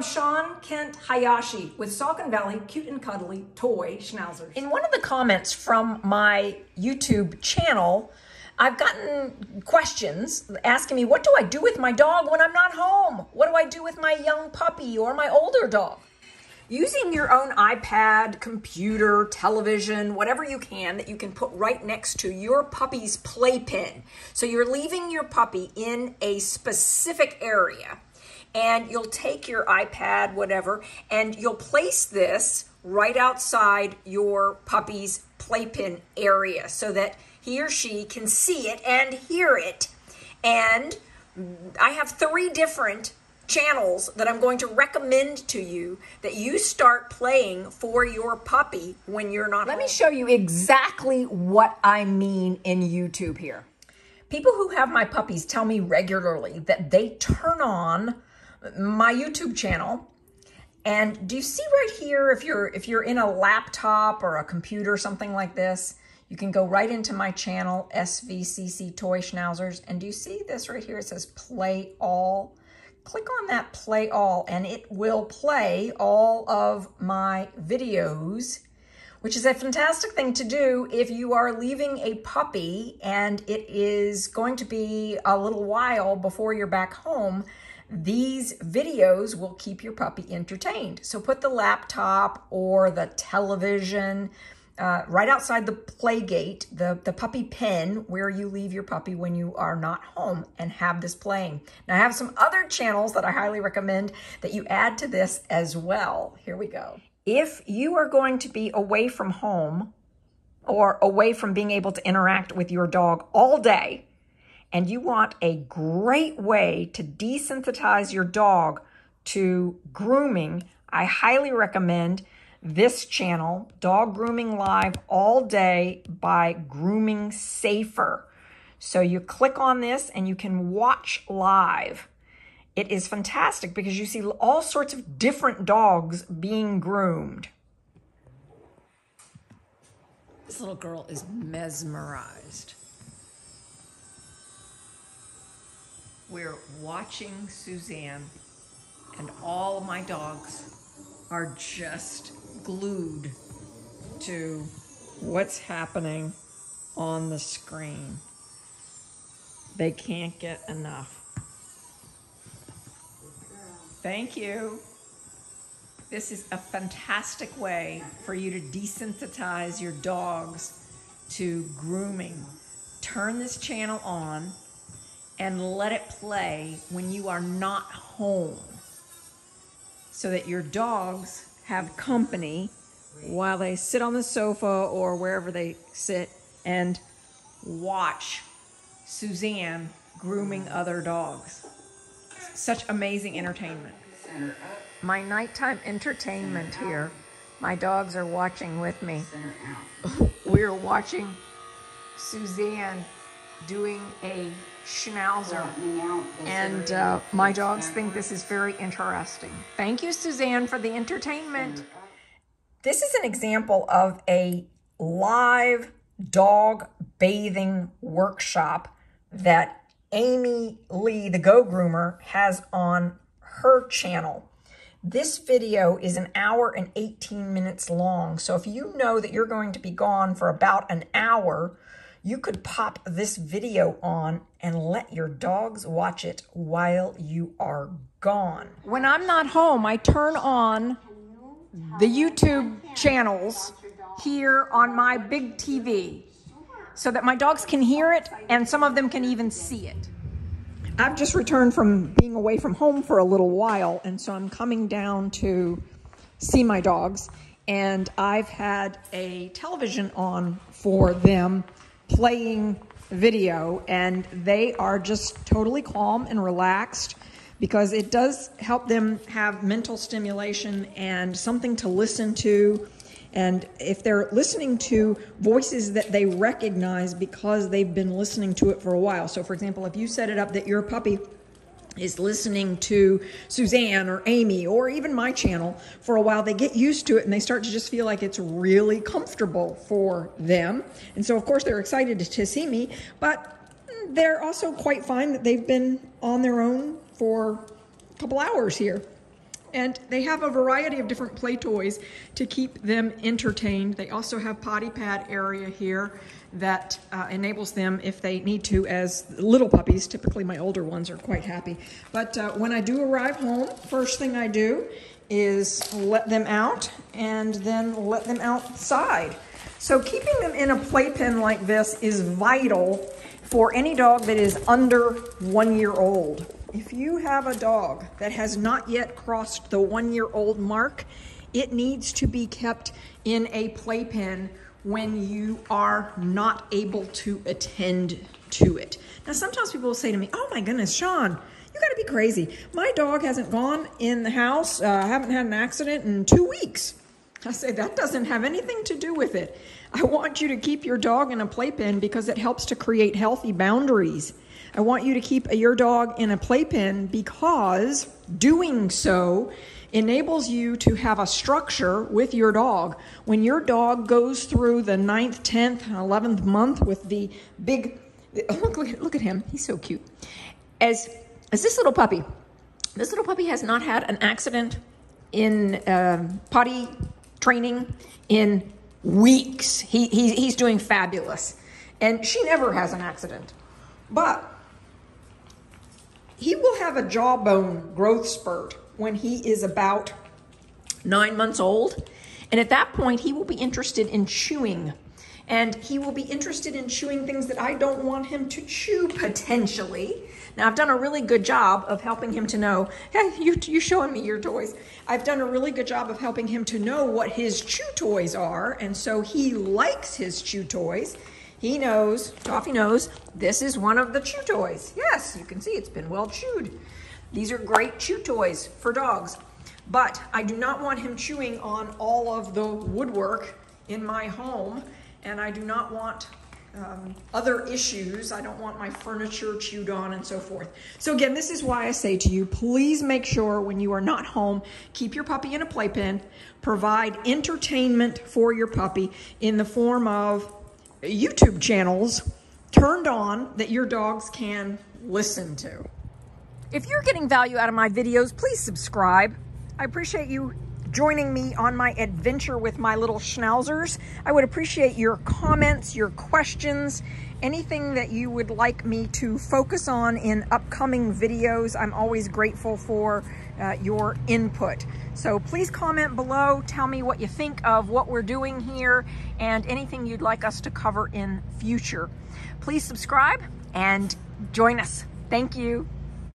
from Shawn Kent Hayashi with Saucon Valley Cute and Cuddly Toy Schnauzers. In one of the comments from my YouTube channel, I've gotten questions asking me, what do I do with my dog when I'm not home? What do I do with my young puppy or my older dog? Using your own iPad, computer, television, whatever you can that you can put right next to your puppy's playpen. So you're leaving your puppy in a specific area and you'll take your iPad, whatever, and you'll place this right outside your puppy's playpen area so that he or she can see it and hear it. And I have three different channels that I'm going to recommend to you that you start playing for your puppy when you're not Let home. me show you exactly what I mean in YouTube here. People who have my puppies tell me regularly that they turn on my YouTube channel. And do you see right here if you're if you're in a laptop or a computer something like this you can go right into my channel SVCC Toy Schnauzers. And do you see this right here? It says play all. Click on that play all and it will play all of my videos which is a fantastic thing to do if you are leaving a puppy and it is going to be a little while before you're back home. These videos will keep your puppy entertained. So put the laptop or the television uh, right outside the play gate, the, the puppy pen where you leave your puppy when you are not home and have this playing. Now I have some other channels that I highly recommend that you add to this as well. Here we go. If you are going to be away from home or away from being able to interact with your dog all day, and you want a great way to desensitize your dog to grooming, I highly recommend this channel, Dog Grooming Live All Day by Grooming Safer. So you click on this and you can watch live. It is fantastic because you see all sorts of different dogs being groomed. This little girl is mesmerized. We're watching Suzanne, and all my dogs are just glued to what's happening on the screen. They can't get enough. Thank you. This is a fantastic way for you to desensitize your dogs to grooming. Turn this channel on and let it play when you are not home so that your dogs have company while they sit on the sofa or wherever they sit and watch Suzanne grooming other dogs. Such amazing entertainment. My nighttime entertainment here. My dogs are watching with me. We're watching Suzanne doing a schnauzer. And uh, my dogs think this is very interesting. Thank you, Suzanne, for the entertainment. This is an example of a live dog bathing workshop that Amy Lee, the Go Groomer, has on her channel. This video is an hour and 18 minutes long. So if you know that you're going to be gone for about an hour, you could pop this video on and let your dogs watch it while you are gone. When I'm not home, I turn on the YouTube channels here on my big TV so that my dogs can hear it and some of them can even see it. I've just returned from being away from home for a little while, and so I'm coming down to see my dogs. And I've had a television on for them playing video, and they are just totally calm and relaxed because it does help them have mental stimulation and something to listen to. And if they're listening to voices that they recognize because they've been listening to it for a while. So, for example, if you set it up that your puppy is listening to Suzanne or Amy or even my channel for a while, they get used to it and they start to just feel like it's really comfortable for them. And so, of course, they're excited to see me, but they're also quite fine that they've been on their own for a couple hours here. And they have a variety of different play toys to keep them entertained. They also have potty pad area here that uh, enables them if they need to as little puppies. Typically my older ones are quite happy. But uh, when I do arrive home, first thing I do is let them out and then let them outside. So keeping them in a playpen like this is vital for any dog that is under one year old. If you have a dog that has not yet crossed the one year old mark, it needs to be kept in a playpen when you are not able to attend to it. Now, sometimes people will say to me, Oh my goodness, Shawn, you gotta be crazy. My dog hasn't gone in the house, uh, haven't had an accident in two weeks. I say, That doesn't have anything to do with it. I want you to keep your dog in a playpen because it helps to create healthy boundaries. I want you to keep your dog in a playpen because doing so enables you to have a structure with your dog. When your dog goes through the ninth, 10th, and 11th month with the big, look, look, look at him, he's so cute. As, as this little puppy, this little puppy has not had an accident in uh, potty training in weeks. He, he, he's doing fabulous. And she never has an accident. But he will have a jawbone growth spurt when he is about nine months old. And at that point, he will be interested in chewing. And he will be interested in chewing things that I don't want him to chew potentially. Now, I've done a really good job of helping him to know, hey, you, you showing me your toys. I've done a really good job of helping him to know what his chew toys are. And so he likes his chew toys. He knows, Toffee knows, this is one of the chew toys. Yes, you can see it's been well chewed. These are great chew toys for dogs. But I do not want him chewing on all of the woodwork in my home, and I do not want um, other issues. I don't want my furniture chewed on and so forth. So again, this is why I say to you, please make sure when you are not home, keep your puppy in a playpen, provide entertainment for your puppy in the form of YouTube channels turned on that your dogs can listen to. If you're getting value out of my videos, please subscribe. I appreciate you joining me on my adventure with my little schnauzers. I would appreciate your comments, your questions, anything that you would like me to focus on in upcoming videos. I'm always grateful for uh, your input. So please comment below, tell me what you think of what we're doing here and anything you'd like us to cover in future. Please subscribe and join us. Thank you.